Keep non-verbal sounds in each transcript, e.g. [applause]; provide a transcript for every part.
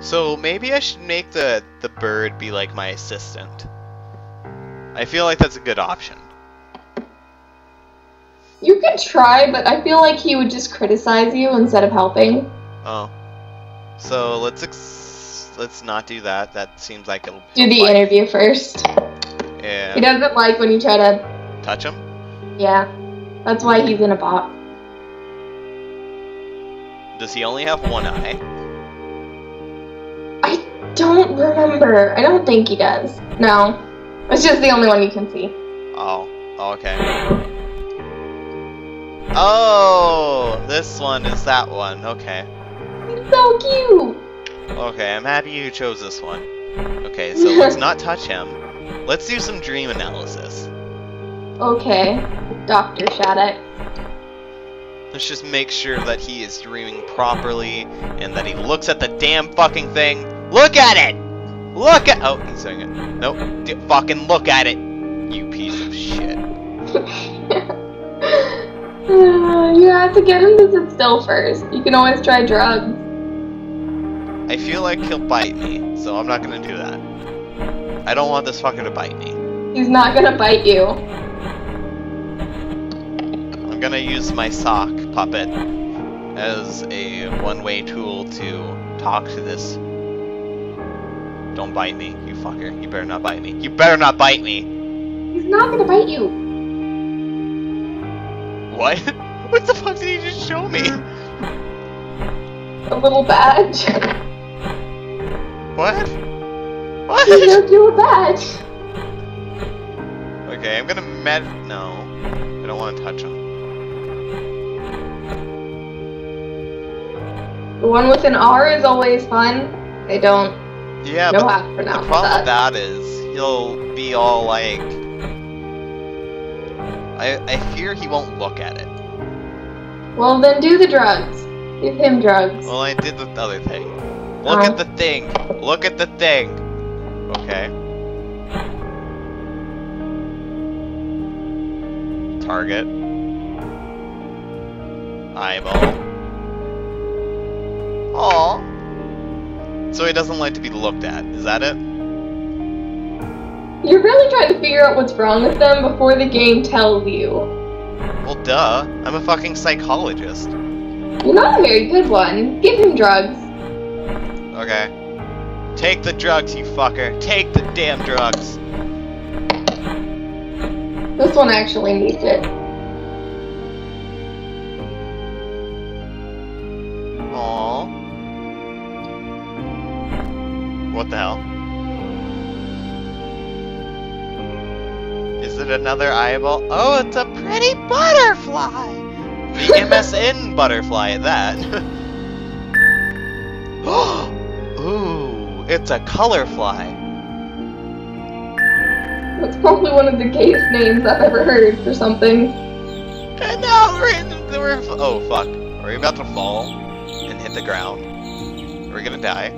So maybe I should make the the bird be like my assistant. I feel like that's a good option. You could try, but I feel like he would just criticize you instead of helping. Oh. So let's ex- let's not do that. That seems like it'll Do the like- interview first. Yeah. He doesn't like when you try to. Touch him. Yeah. That's why he's in a box. Does he only have one eye? I don't remember. I don't think he does. No. It's just the only one you can see. Oh. Okay. Oh, this one is that one. Okay. He's so cute. Okay, I'm happy you chose this one. Okay, so let's not [laughs] touch him. Let's do some dream analysis. Okay. Dr. Shadex. Let's just make sure that he is dreaming properly and that he looks at the damn fucking thing. Look at it! Look at- Oh, he's doing it. Nope. D- fucking look at it, you piece of shit. [laughs] you have to get him to sit still first. You can always try drugs. I feel like he'll bite me, so I'm not gonna do that. I don't want this fucker to bite me. He's not gonna bite you. I'm gonna use my sock puppet as a one-way tool to talk to this. Don't bite me, you fucker. You better not bite me. You better not bite me! He's not gonna bite you. What? [laughs] What the fuck did he just show me? A little badge. What? He What? showed you a badge. okay, I'm gonna med- no. I don't want to touch him. The one with an R is always fun. They don't Yeah, know but the problem with that. is he'll be all like... I, I fear he won't look at it. Well, then do the drugs. Give him drugs. Well, I did the other thing. Look Oh. at uh-huh. the thing. Look at the thing. Okay. Target. Eyeball. Aw. So he doesn't like to be looked at. Is that it? You're really trying to figure out what's wrong with them before the game tells you. Well, duh. I'm a fucking psychologist. You're not a very good one. Give him drugs. Okay. Take the drugs, you fucker. Take the damn drugs. This one actually needs it. Another eyeball? Oh, it's a pretty butterfly! The MSN [laughs] butterfly at that. [gasps] Ooh, it's a color fly. That's probably one of the gayest names I've ever heard for something. And now we're in the we're, Oh fuck. Are we about to fall and hit the ground? We're we gonna die?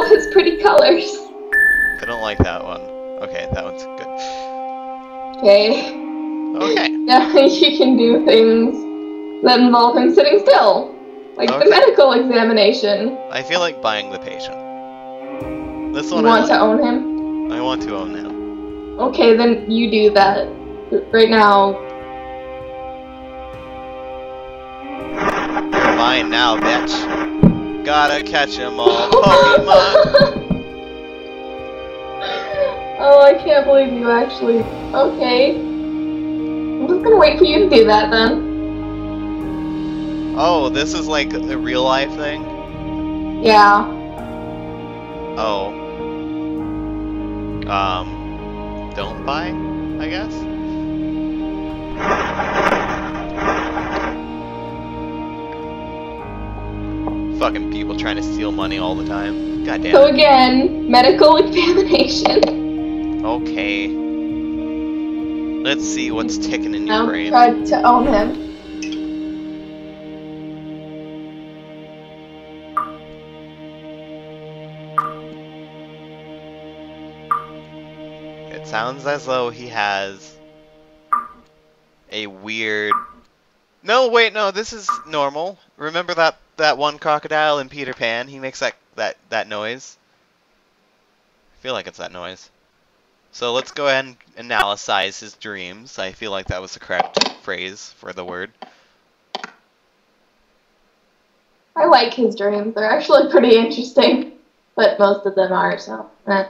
All his pretty colors. I don't like that one. Okay, that one's good. Okay. Okay. [laughs] Now [laughs] you can do things that involve him sitting still. Like Okay. the medical examination. I feel like buying the patient. This You one want I, to own him? I want to own him. Okay, then you do that. Right now, Fine now, bitch. Gotta catch 'em all, Pokemon. [laughs] oh, I can't believe you actually. Okay. I'm just gonna wait for you to do that then. Oh, this is like a real life thing? Yeah. Oh. Um, don't buy, I guess? Fucking people trying to steal money all the time. God damn So again, medical [laughs] examination. Okay. Let's see what's ticking in your Now brain. try to own him. It sounds as though he has a weird No, wait, no, this is normal. Remember that that one crocodile in Peter Pan? He makes that that that noise. I feel like it's that noise. So let's go ahead and analyze his dreams. I feel like that was the correct phrase for the word. I like his dreams. They're actually pretty interesting, but most of them are, so. Eh.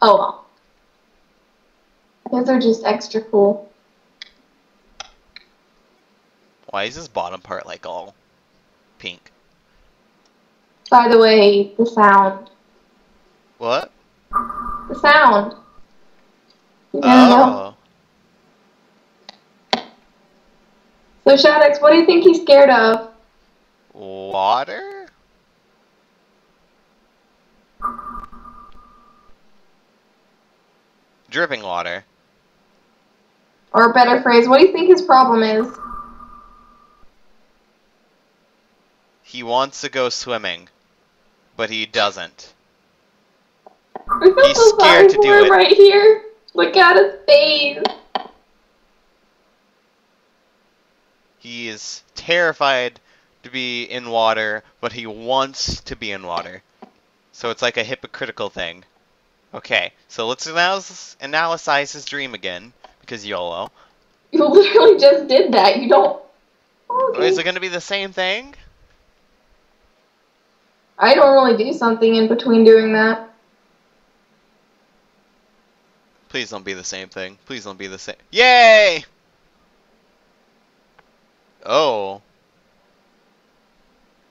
Oh well. Those are just extra cool. Why is his bottom part like all pink? By the way, the sound. What? The sound. You never oh. know. Oh, So, Shadex, what do you think he's scared of? water? Dripping water. Or a better phrase, what do you think his problem is? He wants to go swimming, but he doesn't. He's scared to do him it. right here. Look at his face. He is terrified to be in water, but he wants to be in water. So it's like a hypocritical thing. Okay, so let's analyze, analyze his dream again, because YOLO. You literally just did that. You don't. Okay. Is it going to be the same thing? I normally do something in between doing that. Please don't be the same thing. Please don't be the same. Yay! Oh.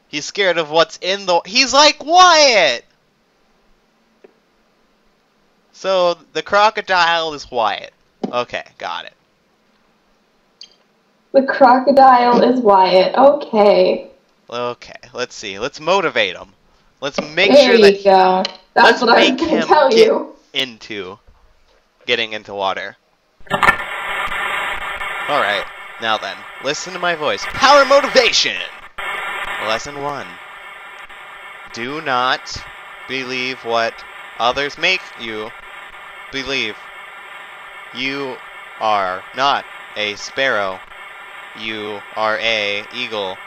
He's scared of what's in the. He's like Wyatt! So the crocodile is Wyatt. Okay, got it. The crocodile is Wyatt. Okay. Okay, let's see. Let's motivate him. Let's make there sure you that go. let's That's what I was make going him tell get- you. into getting into water. Alright, now then, listen to my voice. Power motivation! Lesson 1. Do not believe what others make you believe. You are not a sparrow. You are a eagle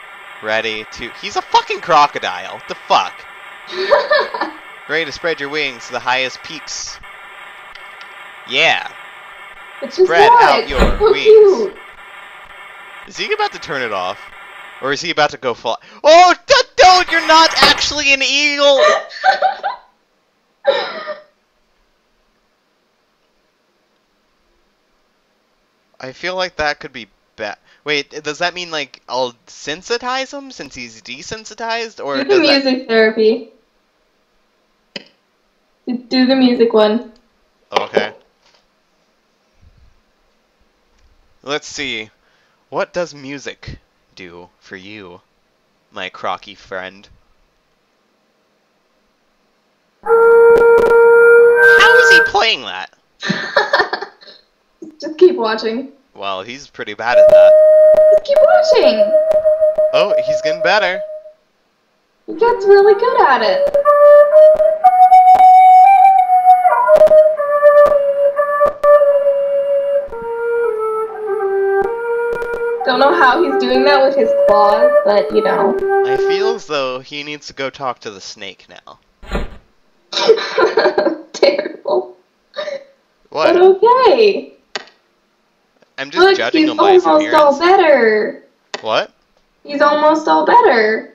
ready to. He's a fucking crocodile. What the fuck? [laughs] Ready to spread your wings to the highest peaks. Yeah. it's Spread out your [laughs] so wings. cute. Is he about to turn it off? Or is he about to go fly? Oh, don't! You're not actually an eagle! [laughs] I feel like that could be bad. Wait, does that mean like I'll sensitize him since he's desensitized, or does that? music therapy. Do- the music one. Okay. Let's see. What does music do for you, my crocky friend? How is he playing that? [laughs] Just keep watching. Well, he's pretty bad at that. Just keep watching. Oh, he's getting better. He gets really good at it. Don't know how he's doing that with his claws, but you know. I feel as though he needs to go talk to the snake now. [laughs] Terrible. What? But okay. I'm just Look, judging he's him by his almost all better. What? He's almost all better.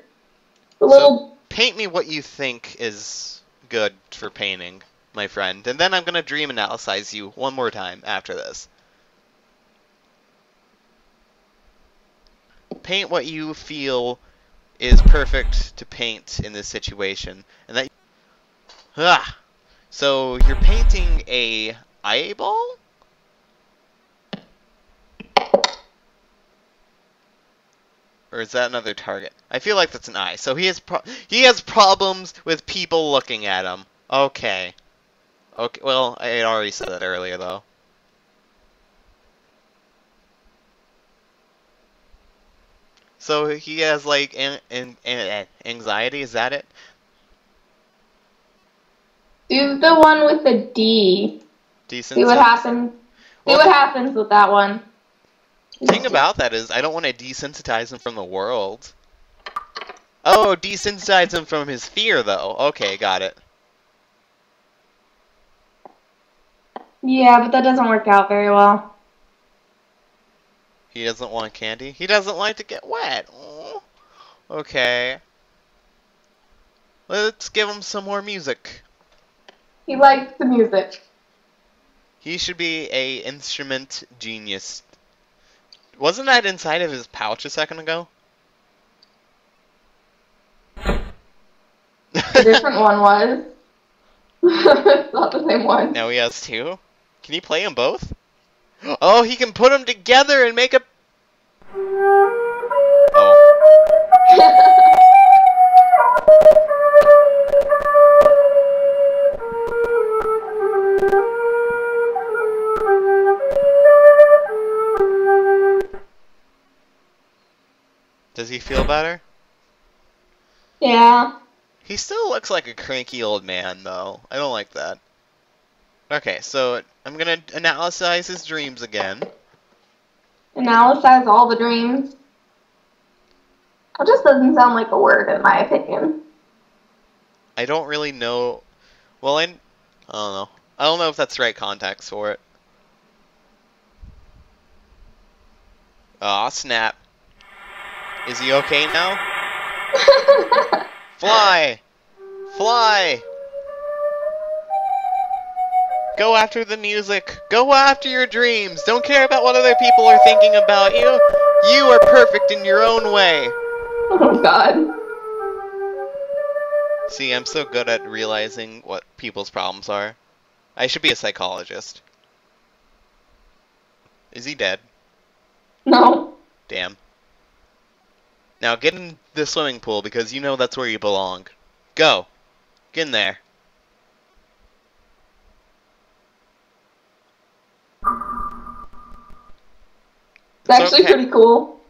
The little Paint me what you think is good for painting, my friend, and then I'm gonna dream analyze you one more time after this. Paint what you feel is perfect to paint in this situation, and that. Ah, so you're painting a eyeball. Or is that another target? I feel like that's an eye. So he has he has problems with people looking at him. Okay. Okay. Well, I already said that earlier, though. So he has like an, an, an, anxiety. Is that it? do the one with the D. Decent. See what happens. See Well, what happens with that one. The thing about that is, I don't want to desensitize him from the world. Oh, desensitize him from his fear, though. Okay, got it. Yeah, but that doesn't work out very well. He doesn't want candy. He doesn't like to get wet. Okay. Let's give him some more music. He likes the music. He should be a instrument genius. Wasn't that inside of his pouch a second ago? A different one was. [laughs] it's not the same one. now he has two. Can he play them both? Oh, he can put them together and make a. Oh. [laughs] Does he feel better? yeah. He still looks like a cranky old man, though. I don't like that. Okay, so I'm gonna analyze his dreams again. Analyze all the dreams. It just doesn't sound like a word, in my opinion. I don't really know. Well, I, I don't know. I don't know if that's the right context for it. Aw, snap. Is he okay now? [laughs] Fly! Fly! Go after the music. Go after your dreams. Don't care about what other people are thinking about you. You are perfect in your own way. oh god. See, I'm so good at realizing what people's problems are. I should be a psychologist. Is he dead? No. Damn. Now get in the swimming pool because you know that's where you belong. Go. Get in there. It's actually okay. pretty cool.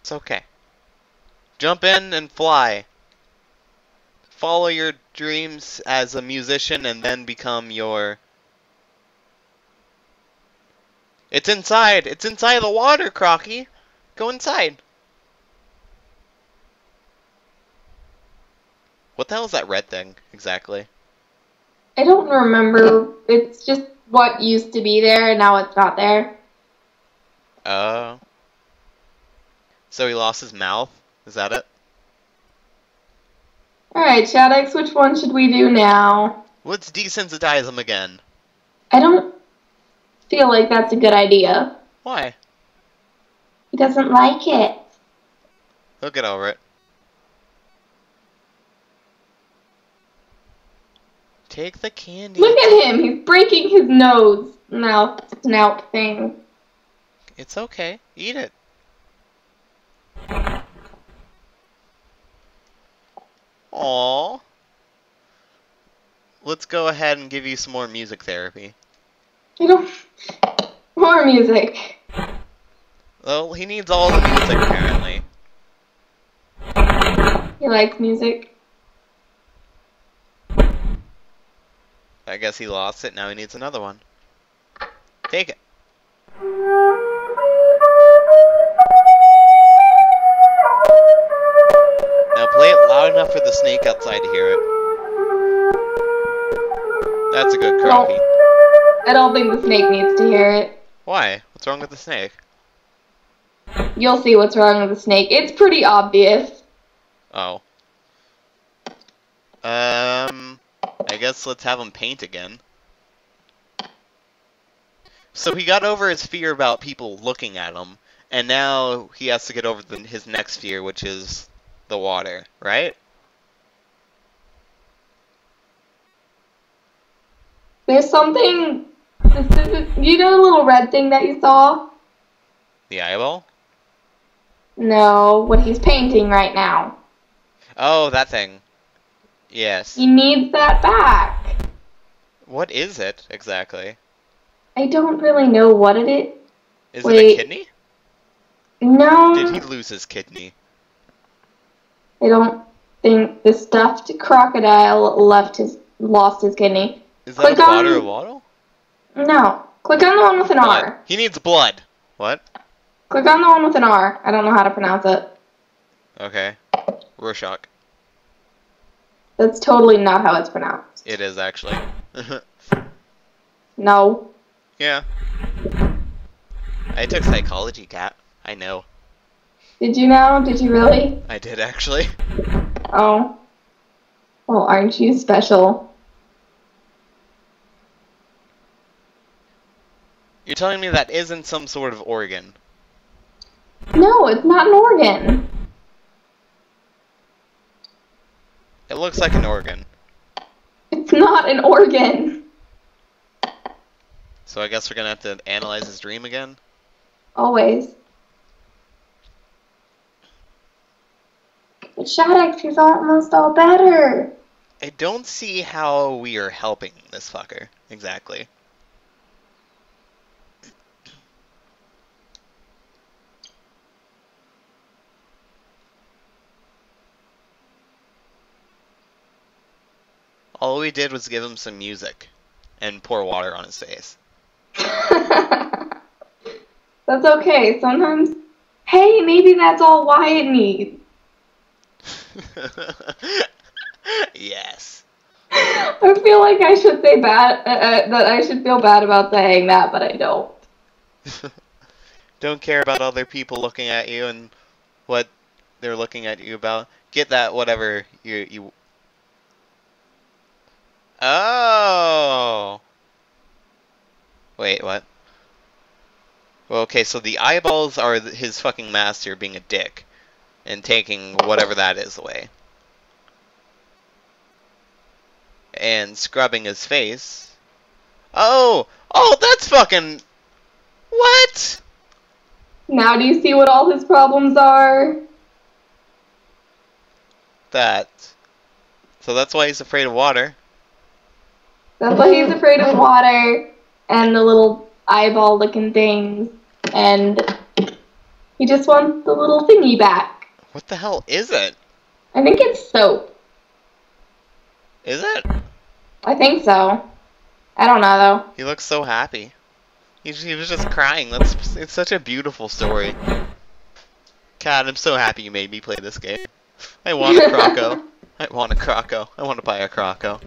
It's okay. Jump in and fly. Follow your dreams as a musician and then become your. It's inside! It's inside the water, Crocky! Go inside! What the hell is that red thing, exactly? I don't remember. It's just what used to be there and now it's not there. Oh. So he lost his mouth? Is that it? Alright, Shadex, which one should we do now? Let's desensitize him again. I don't feel like that's a good idea. Why? He doesn't like it. He'll get over it. Take the candy. Look at him. He's breaking his nose, mouth, snout thing. It's okay. Eat it. Aww. Let's go ahead and give you some more music therapy. [laughs] More music. Well, he needs all the music apparently. He likes music. I guess he lost it, now he needs another one. Take it. Loud enough for the snake outside to hear it. That's a good croaky. I don't think the snake needs to hear it. Why? What's wrong with the snake? You'll see what's wrong with the snake. It's pretty obvious. Oh. Um, I guess let's have him paint again. So he got over his fear about people looking at him, and now he has to get over the, his next fear, which is the water, right? There's something. This is you know the little red thing that you saw? The eyeball? No, what he's painting right now. Oh, that thing. Yes. He needs that back. What is it exactly? I don't really know what it is. Is it a kidney? No, Did he lose his kidney? I don't think the stuffed crocodile left his lost his kidney. Is that Click a on- water bottle? No, click on the one with an Blood. R. He needs blood. What? Click on the one with an R. I don't know how to pronounce it. Okay. Rorschach. That's totally not how it's pronounced. It is actually. [laughs] No. yeah. I took psychology, cat. I know. Did you know? Did you really? I did actually. Oh. Well, aren't you special? You're telling me that isn't some sort of organ? No, it's not an organ. It looks like an organ. It's not an organ. So I guess we're gonna have to analyze his dream again? Always. But Shadex is almost all better. I don't see how we are helping this fucker. Exactly. All we did was give him some music and pour water on his face. [laughs] that's okay. Sometimes, hey, maybe that's all Wyatt needs. [laughs] yes. I feel like I should say bad uh, uh, that I should feel bad about saying that, but I don't. [laughs] don't care about other people looking at you and what they're looking at you about. Get that whatever you you. Oh. Wait, what? Well, okay, so the eyeballs are his fucking master being a dick and taking whatever that is away. And scrubbing his face. Oh! Oh, that's fucking. What? Now do you see what all his problems are? That. So that's why he's afraid of water. That's why he's afraid of water and the little eyeball looking things. And he just wants the little thingy back. What the hell is it? I think it's soap. Is it? I think so. I don't know though. He looks so happy. He, he was just crying. That's it's such a beautiful story. God, I'm so happy you made me play this game. I want a [laughs] Croco. I want a Croco. I want to buy a Croco.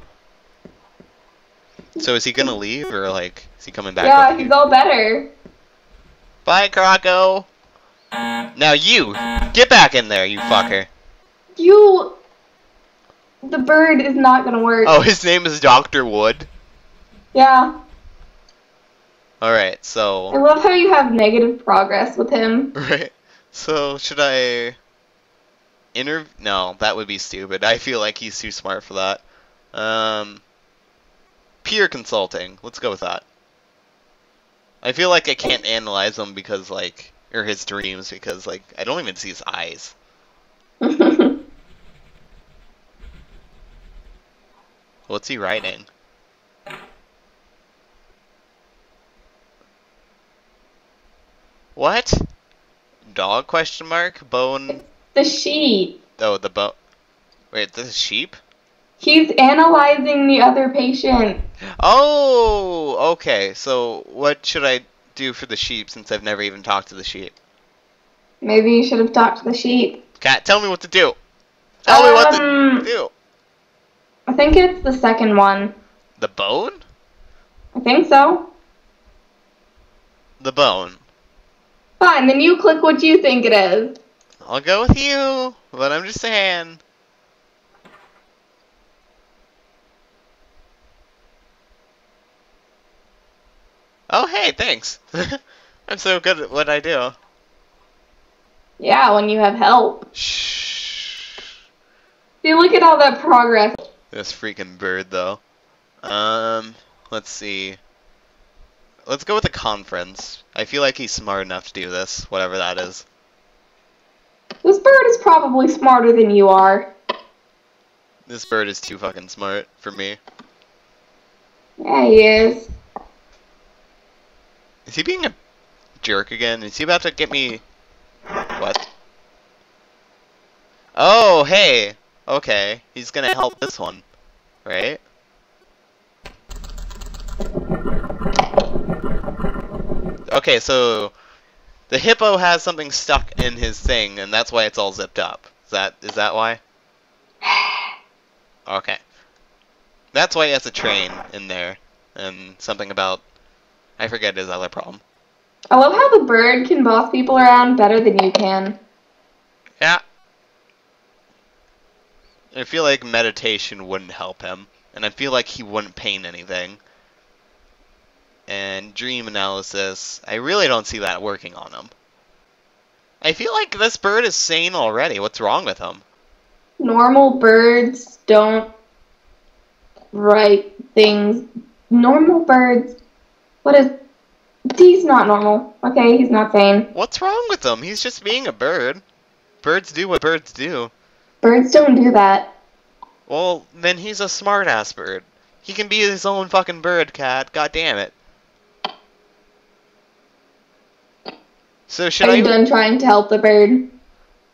So is he gonna leave or like is he coming back? yeah, he's here? all better. Bye, Croco. Now you get back in there, you fucker. You. The bird is not gonna work. Oh, [laughs] his name is Doctor Wood. Yeah. All right, so... I love how you have negative progress with him. [laughs] right. So should I inter? No, that would be stupid. I feel like he's too smart for that. Um, peer consulting. Let's go with that. I feel like I can't analyze him because like or his dreams because like I don't even see his eyes. [laughs] What's he writing? What? Dog question mark? Bone the sheep. Oh the bone Wait, this is sheep? He's analyzing the other patient. Oh okay, so what should I do for the sheep since I've never even talked to the sheep? Maybe you should have talked to the sheep. Cat, tell me what to do. Tell me what to Um, do. I think it's the second one. The bone? I think so. The bone. Fine, then you click what you think it is. I'll go with you, but I'm just saying. Oh, hey, thanks. [laughs] I'm so good at what I do. Yeah, when you have help. Shh. See, look at all that progress. This freaking bird, though. Um, let's see. Let's go with a conference. I feel like he's smart enough to do this, whatever that is. This bird is probably smarter than you are. This bird is too fucking smart for me. Yeah, he is. Is he being a jerk again? Is he about to get me... What? Oh, hey! Okay, he's gonna help this one. Right? Okay, so... The hippo has something stuck in his thing, and that's why it's all zipped up. Is that is that why? Okay. That's why he has a train in there, and something about I forget his other problem. I love how the bird can boss people around better than you can. Yeah. I feel like meditation wouldn't help him, and I feel like he wouldn't paint anything. And dream analysis, I really don't see that working on him. I feel like this bird is sane already. What's wrong with him? Normal birds don't write things. Normal birds. What is. He's not normal. Okay, he's not sane. What's wrong with him? He's just being a bird. Birds do what birds do. Birds don't do that. Well, then he's a smartass bird. He can be his own fucking bird, cat. God damn it. So should I Are I? you done trying to help the bird?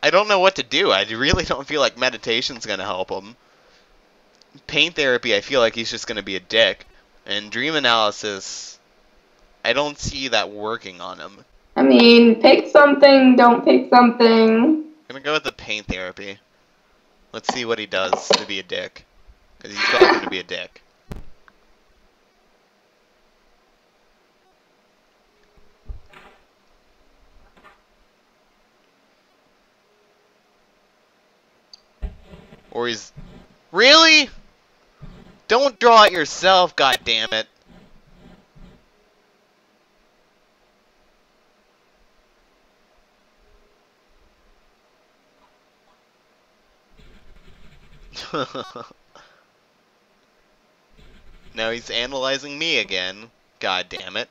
I don't know what to do. I really [laughs] don't feel like meditation's gonna help him. Paint therapy, I feel like he's just gonna be a dick. And dream analysis, I don't see that working on him. I mean, pick something, don't pick something. I'm gonna go with the paint therapy. Let's see what he does to be a dick. Because he's probably gonna be a dick. Or he's... Really? Don't draw it yourself, God damn it! [laughs] now he's analyzing me again. God damn it.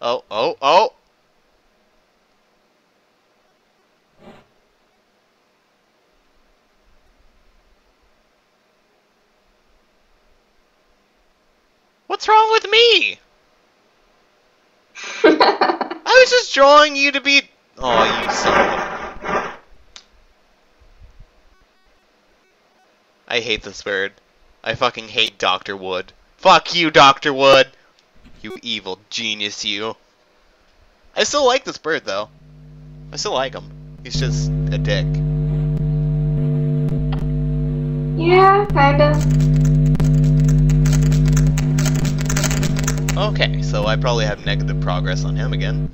Oh, oh, oh! What's wrong with me? [laughs] I was just drawing you to be. Oh, you son I hate this bird. I fucking hate Dr. Wood. Fuck you, Dr. Wood! You evil genius, you. I still like this bird, though. I still like him. He's just a dick. yeah, kinda. Okay, so I probably have negative progress on him again.